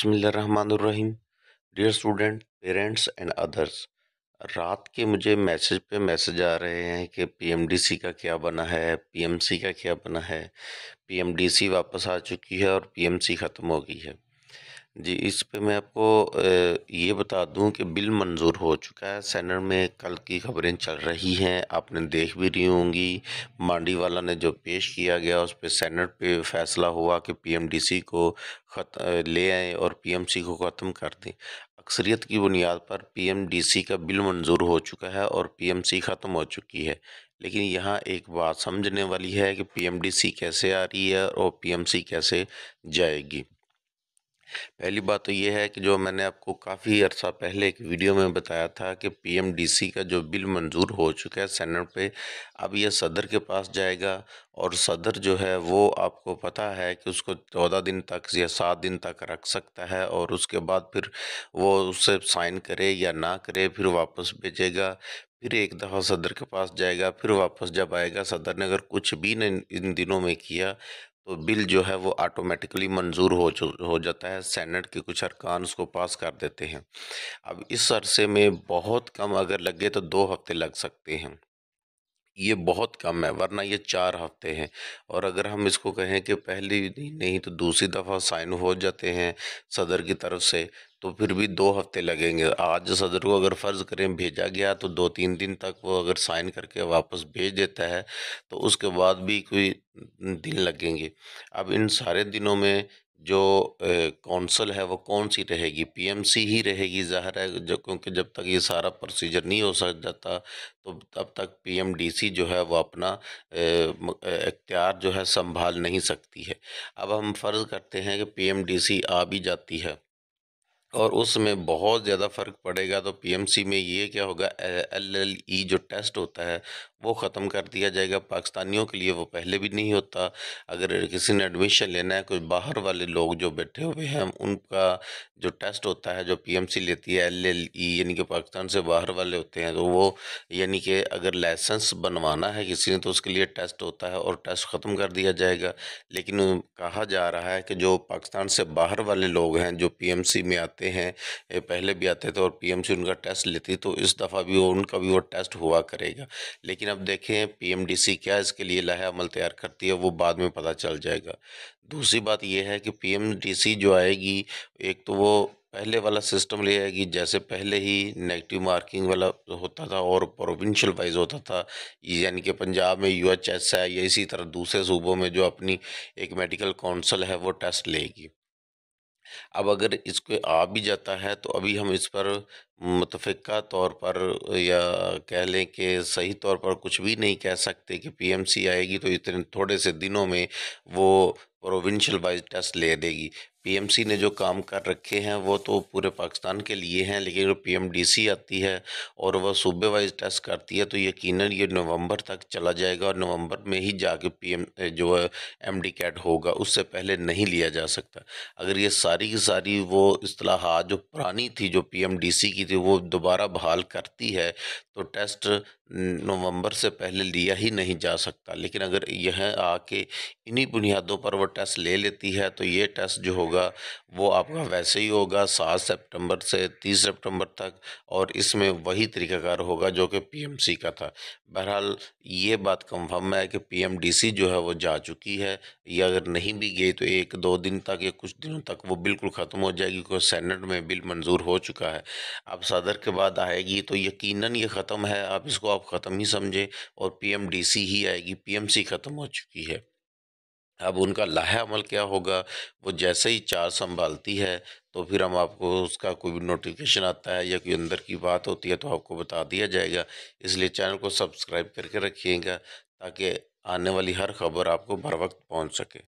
बिस्मिल्लाहिर्रहमानिर्रहीम। Dear student parents and others रात के मुझे मैसेज पे मैसेज आ रहे हैं कि पीएमडीसी का क्या बना है पीएमसी का क्या बना है। पीएमडीसी वापस आ चुकी है और पीएमसी ख़त्म हो गई है। जी, इस पे मैं आपको ये बता दूँ कि बिल मंजूर हो चुका है। सेनेट में कल की खबरें चल रही हैं, आपने देख भी रही होंगी। मांडी वाला ने जो पेश किया गया, उस पर सेनेट पे फैसला हुआ कि पीएमडीसी को खत ले आए और पीएमसी को ख़त्म कर दें। अक्सरियत की बुनियाद पर पीएमडीसी का बिल मंजूर हो चुका है और पीएमसी ख़त्म हो चुकी है। लेकिन यहाँ एक बात समझने वाली है कि पीएमडीसी कैसे आ रही है और पीएमसी कैसे जाएगी। पहली बात तो ये है कि जो मैंने आपको काफ़ी अर्सा पहले एक वीडियो में बताया था कि पीएमडीसी का जो बिल मंजूर हो चुका है सेनेट पे, अब ये सदर के पास जाएगा और सदर जो है वो आपको पता है कि उसको चौदह दिन तक या सात दिन तक रख सकता है और उसके बाद फिर वो उससे साइन करे या ना करे, फिर वापस भेजेगा, फिर एक दफ़ा सदर के पास जाएगा, फिर वापस जब आएगा, सदर ने अगर कुछ भी इन दिनों में किया तो बिल जो है वो ऑटोमेटिकली मंजूर हो हो जाता है। सेनेट के कुछ अरकान उसको पास कर देते हैं। अब इस अरसे में बहुत कम अगर लगे तो दो हफ़्ते लग सकते हैं। ये बहुत कम है, वरना ये चार हफ़्ते हैं। और अगर हम इसको कहें कि पहली नहीं तो दूसरी दफ़ा साइन हो जाते हैं सदर की तरफ़ से तो फिर भी दो हफ़्ते लगेंगे। आज सदर को अगर फ़र्ज़ करें भेजा गया तो दो तीन दिन तक वो अगर साइन करके वापस भेज देता है तो उसके बाद भी कोई दिन लगेंगे। अब इन सारे दिनों में जो कौंसल है वो कौन सी रहेगी? पीएमसी ही रहेगी ज़ाहिर है, जो, क्योंकि जब तक ये सारा प्रोसीजर नहीं हो सक जाता तो तब तक पीएमडीसी जो है वो अपना इख्तियार जो है संभाल नहीं सकती है। अब हम फ़र्ज़ करते हैं कि पीएमडीसी आ भी जाती है। और उसमें बहुत ज़्यादा फ़र्क पड़ेगा। तो पीएमसी में ये क्या होगा एलएलई जो टेस्ट होता है, वो ख़त्म कर दिया जाएगा। पाकिस्तानियों के लिए वो पहले भी नहीं होता। अगर किसी ने एडमिशन लेना है कुछ बाहर वाले लोग जो बैठे हुए हैं, उनका जो टेस्ट होता है, जो पीएमसी लेती है, एलएलई यानी कि पाकिस्तान से बाहर वाले होते हैं तो वो यानी कि अगर लाइसेंस बनवाना है किसी ने तो उसके लिए टेस्ट होता है और टेस्ट ख़त्म कर दिया जाएगा। लेकिन कहा जा रहा है कि जो पाकिस्तान से बाहर वाले लोग हैं, जो पीएमसी में आते आते हैं पहले भी आते थे और पीएमसी उनका टेस्ट लेती तो इस दफ़ा भी उनका भी वो टेस्ट हुआ करेगा। लेकिन अब देखें, पीएमडीसी क्या इसके लिए लाहे अमल तैयार करती है, वो बाद में पता चल जाएगा। दूसरी बात यह है कि पीएमडीसी जो आएगी, एक तो वो पहले वाला सिस्टम ले आएगी, जैसे पहले ही नेगेटिव मार्किंग वाला होता था और प्रोविंशियल वाइज होता था, यानी कि पंजाब में यू एच एस है या इसी तरह दूसरे सूबों में जो अपनी एक मेडिकल काउंसिल है, वो टेस्ट लेगी। अब अगर इसको आ भी जाता है तो अभी हम इस पर मुतफ़िका तौर पर या कह लें कि सही तौर पर कुछ भी नहीं कह सकते कि पीएमसी आएगी तो इतने थोड़े से दिनों में वो प्रोविंशियल वाइज टेस्ट ले देगी। पीएमसी ने जो काम कर रखे हैं, वो तो पूरे पाकिस्तान के लिए हैं, लेकिन अगर पीएमडीसी आती है और वह सूबे वाइज टेस्ट करती है तो यकीनन ये नवंबर तक चला जाएगा और नवंबर में ही जाके पीएम जो है, एमडी कैट होगा, उससे पहले नहीं लिया जा सकता। अगर ये सारी की सारी वो असलाहत जो पुरानी थी, जो पीएमडीसी की थी वो दोबारा बहाल करती है तो टेस्ट नवंबर से पहले लिया ही नहीं जा सकता। लेकिन अगर यह आके इन्हीं बुनियादों पर वो टेस्ट ले लेती है तो ये टेस्ट जो होगा, वो आपका वैसे ही होगा, सात सितंबर से तीस सितंबर तक, और इसमें वही तरीक़ाकार होगा जो कि पीएमसी का था। बहरहाल, ये बात कंफर्म है कि पीएमडीसी जो है वो जा चुकी है। या अगर नहीं भी गई तो एक दो दिन तक या कुछ दिनों तक वो बिल्कुल ख़त्म हो जाएगी, क्योंकि सेनेट में बिल मंजूर हो चुका है। अब सदर के बाद आएगी तो यकीनन ये ख़त्म है। आप इसको आप ख़त्म ही समझें और पीएमडीसी ही आएगी। पीएमसी ख़त्म हो चुकी है। अब उनका लाहे अमल क्या होगा? वो जैसे ही चार संभालती है तो फिर हम आपको उसका कोई नोटिफिकेशन आता है या कोई अंदर की बात होती है तो आपको बता दिया जाएगा। इसलिए चैनल को सब्सक्राइब करके रखिएगा, ताकि आने वाली हर खबर आपको बर वक्त पहुँच सके।